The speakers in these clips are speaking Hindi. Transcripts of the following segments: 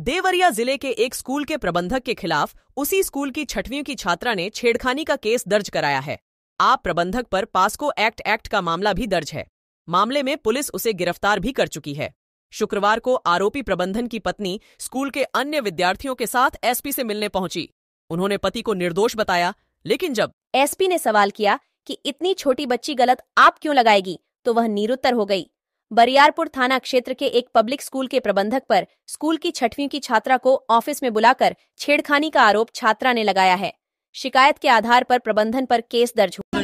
देवरिया ज़िले के एक स्कूल के प्रबंधक के खिलाफ उसी स्कूल की छठवीं की छात्रा ने छेड़खानी का केस दर्ज कराया है। आप प्रबंधक पर पास्को एक्ट एक्ट का मामला भी दर्ज है। मामले में पुलिस उसे गिरफ़्तार भी कर चुकी है। शुक्रवार को आरोपी प्रबंधन की पत्नी स्कूल के अन्य विद्यार्थियों के साथ एसपी से मिलने पहुँची। उन्होंने पति को निर्दोष बताया, लेकिन जब एसपी ने सवाल किया कि इतनी छोटी बच्ची गलत आप क्यों लगाएगी तो वह निरुत्तर हो गई। बरियारपुर थाना क्षेत्र के एक पब्लिक स्कूल के प्रबंधक पर स्कूल की छठवीं की छात्रा को ऑफ़िस में बुलाकर छेड़खानी का आरोप छात्रा ने लगाया है। शिकायत के आधार पर प्रबंधन पर केस दर्ज हुआ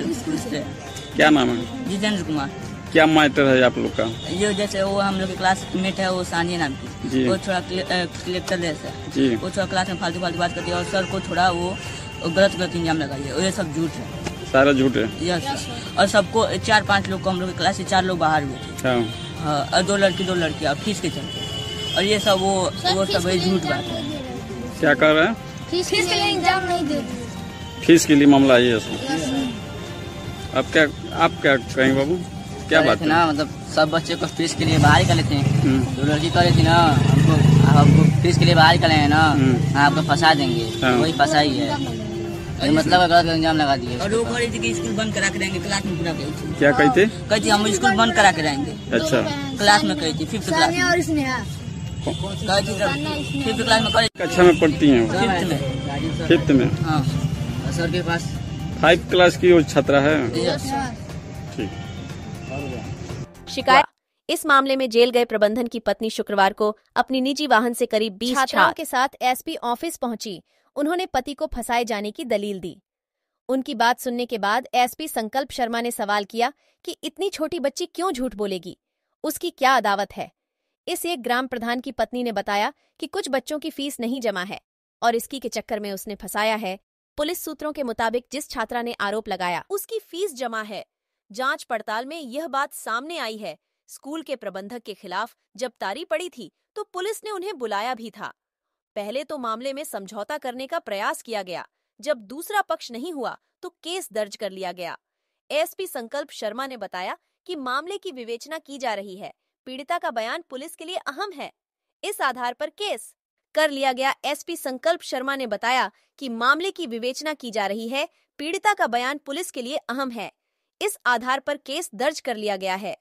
क्या नाम है? जितेंद्र कुमार। क्या मैटर है आप लोग का? ये जैसे वो हम लोग की क्लासमेट है वो सानिया नाम की। वो थोड़ा कलेक्टर जैसा है वो थोड़ा क्लास में फालतू फालतू बात करती है और सर को थोड़ा वो गलत गलत इंजाम और ये सब झूठ है। सारा झूठ है? यस और सबको चार पाँच लोग को हम लोग क्लास से चार लोग बाहर हुए। थे। हाँ हाँ, और दो लड़की दो लड़की और फ़ीस के चलते और ये सब वो वो सब झूठ बात है। क्या कर रहे हैं? फ़ीस के लिए एग्ज़ाम नहीं देते फ़ीस के लिए मामला ये सब अब क्या आप क्या कहेंगे बाबू? क्या बात है? ना मतलब सब बच्चे को फ़ीस के लिए बाहर ही कर लेते हैं। हम्म, जो लड़की कह रही थी ना हमको हमको फ़ीस के लिए बाहर कर हैं ना हम्म। हाँ, आपको फंसा देंगे। हाँ। वही फंसा ही है। ये मतलब गलत इंजाम लगा दिए। और वो कह रही थी कि स्कूल बंद करा के रहेंगे क्लास में पूरा गई थी। क्या कहते कही थी हम स्कूल बंद करा के रहेंगे। अच्छा। क्लास में कही थी फिफ्थ क्लास में। और स्नेहा। कही थी जब फिफ्थ क्लास में कही कक्षा में पढ़ती हैं फिफ्थ में। फिफ्थ में। हाँ। सर के पास। फाइव क्लास की वो छात्रा है। ठीक। शिकायत इस मामले में जेल गए प्रबंधन की पत्नी शुक्रवार को अपनी निजी वाहन से करीब 20 छात्राओं के साथ एसपी ऑफ़िस पहुँची। उन्होंने पति को फंसाए जाने की दलील दी। उनकी बात सुनने के बाद एसपी संकल्प शर्मा ने सवाल किया कि इतनी छोटी बच्ची क्यों झूठ बोलेगी? उसकी क्या अदावत है? इस एक ग्राम प्रधान की पत्नी ने बताया कि कुछ बच्चों की फ़ीस नहीं जमा है और इसकी के चक्कर में उसने फंसाया है। पुलिस सूत्रों के मुताबिक जिस छात्रा ने आरोप लगाया उसकी फ़ीस जमा है। जाँच पड़ताल में यह बात सामने आई है। स्कूल के प्रबंधक के खिलाफ जब तारी पड़ी थी तो पुलिस ने उन्हें बुलाया भी था। पहले तो मामले में समझौता करने का प्रयास किया गया। जब दूसरा पक्ष नहीं हुआ तो केस दर्ज कर लिया गया। एसपी संकल्प शर्मा ने बताया कि मामले की विवेचना की जा रही है। पीड़िता का बयान पुलिस के लिए अहम है। इस आधार पर केस कर लिया गया। एसपी संकल्प शर्मा ने बताया कि मामले की विवेचना की जा रही है। पीड़िता का बयान पुलिस के लिए अहम है। इस आधार पर केस दर्ज कर लिया गया है।